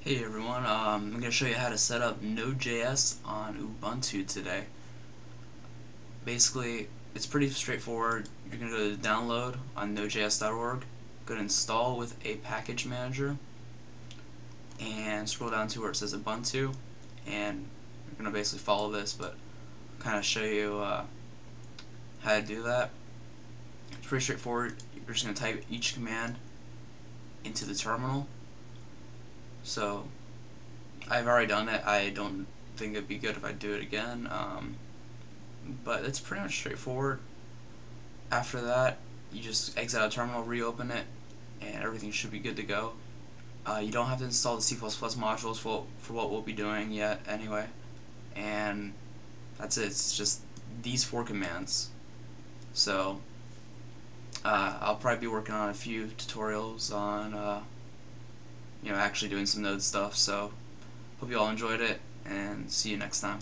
Hey everyone, um, I'm going to show you how to set up Node.js on Ubuntu today. Basically, it's pretty straightforward. You're going to go to download on nodejs.org, go to install with a package manager, and scroll down to where it says Ubuntu, and you're going to basically follow this, but kind of show you uh, how to do that. It's pretty straightforward. You're just going to type each command into the terminal so I've already done it. I don't think it'd be good if I do it again. Um, but it's pretty much straightforward. After that, you just exit out terminal, reopen it, and everything should be good to go. Uh, you don't have to install the C++ modules for, for what we'll be doing yet anyway. And that's it. It's just these four commands. So uh, I'll probably be working on a few tutorials on uh, you know, actually doing some Node stuff. So hope you all enjoyed it, and see you next time.